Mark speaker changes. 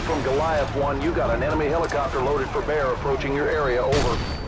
Speaker 1: from Goliath 1, you got an enemy helicopter loaded for bear approaching your area, over.